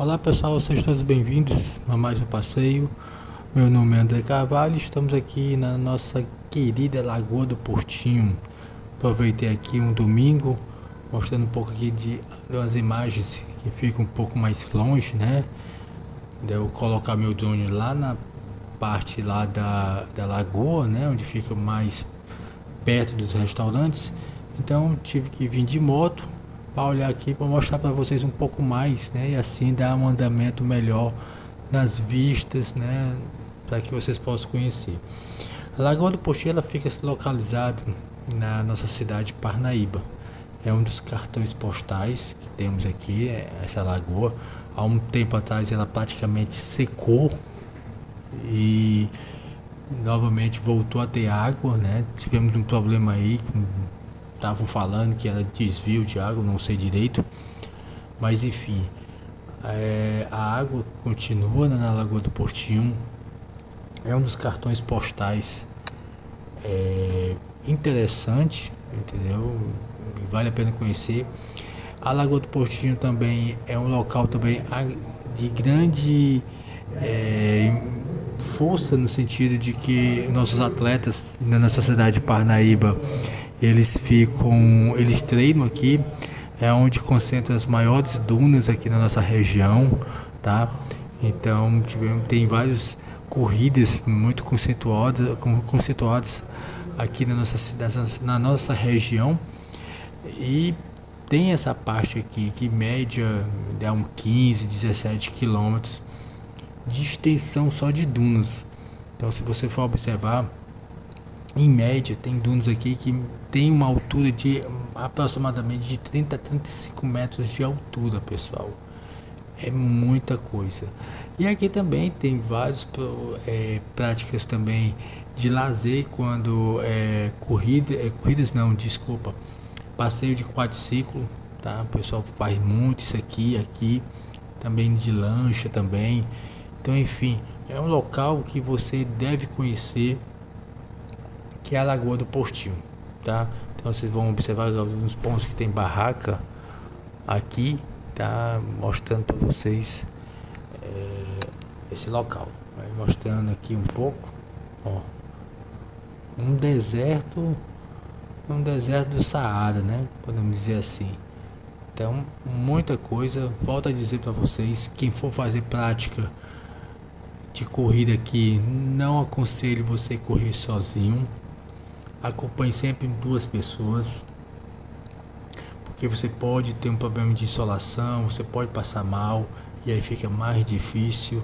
Olá pessoal, sejam todos bem-vindos a mais um passeio. Meu nome é André Carvalho, estamos aqui na nossa querida Lagoa do Portinho. Aproveitei aqui um domingo, mostrando um pouco aqui de umas imagens que ficam um pouco mais longe, né? Eu colocar meu drone lá na parte lá da, da lagoa, né? Onde fica mais perto dos restaurantes. Então tive que vir de moto para olhar aqui para mostrar para vocês um pouco mais, né? E assim dar um andamento melhor nas vistas, né? Para que vocês possam conhecer. A Lagoa do ela fica localizado na nossa cidade de Parnaíba. É um dos cartões postais que temos aqui, é essa lagoa. Há um tempo atrás ela praticamente secou e novamente voltou a ter água, né? Tivemos um problema aí estavam falando que era desvio de água, não sei direito. Mas enfim, é, a água continua na Lagoa do Portinho. É um dos cartões postais é, interessante, entendeu? Vale a pena conhecer. A Lagoa do Portinho também é um local também de grande é, força no sentido de que nossos atletas na nossa cidade de Parnaíba eles ficam, eles treinam aqui, é onde concentra as maiores dunas aqui na nossa região, tá? Então tivemos, tem várias corridas muito conceituadas, conceituadas aqui na nossa cidade, na nossa região e tem essa parte aqui que média é um 15, 17 quilômetros de extensão só de dunas. Então se você for observar em média, tem dunas aqui que tem uma altura de aproximadamente de 30 a 35 metros de altura, pessoal. É muita coisa. E aqui também tem várias é, práticas também de lazer quando é, corrida, é, corridas não, desculpa, passeio de quadriciclo, tá? O pessoal faz muito isso aqui, aqui, também de lancha também. Então, enfim, é um local que você deve conhecer que é a Lagoa do Postinho, tá? Então vocês vão observar alguns pontos que tem barraca aqui, tá? Mostrando para vocês é, esse local. Vai mostrando aqui um pouco, ó. Um deserto, um deserto do Saara, né? Podemos dizer assim. Então, muita coisa. Volto a dizer para vocês, quem for fazer prática de corrida aqui, não aconselho você correr sozinho Acompanhe sempre duas pessoas, porque você pode ter um problema de insolação, você pode passar mal e aí fica mais difícil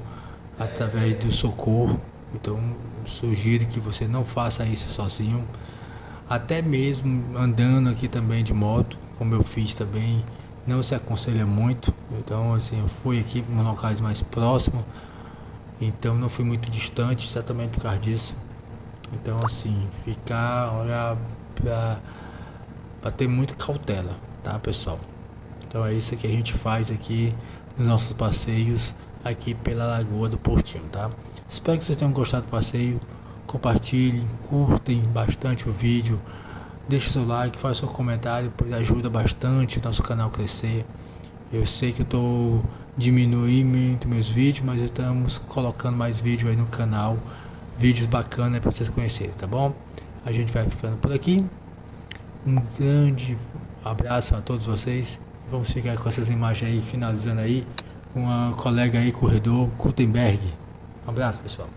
através do socorro. Então, sugiro que você não faça isso sozinho, até mesmo andando aqui também de moto, como eu fiz também, não se aconselha muito. Então, assim, eu fui aqui em locais mais próximos, então não fui muito distante, exatamente por causa disso. Então assim, ficar, olha, pra ter muita cautela, tá pessoal? Então é isso que a gente faz aqui nos nossos passeios aqui pela Lagoa do Portinho, tá? Espero que vocês tenham gostado do passeio. Compartilhem, curtem bastante o vídeo. Deixe seu like, faça seu comentário, pois ajuda bastante o nosso canal crescer. Eu sei que eu estou diminuindo muito meus vídeos, mas estamos colocando mais vídeo aí no canal vídeos bacanas para vocês conhecerem, tá bom? A gente vai ficando por aqui. Um grande abraço a todos vocês. Vamos ficar com essas imagens aí, finalizando aí com a colega aí, corredor Gutenberg. Um abraço, pessoal.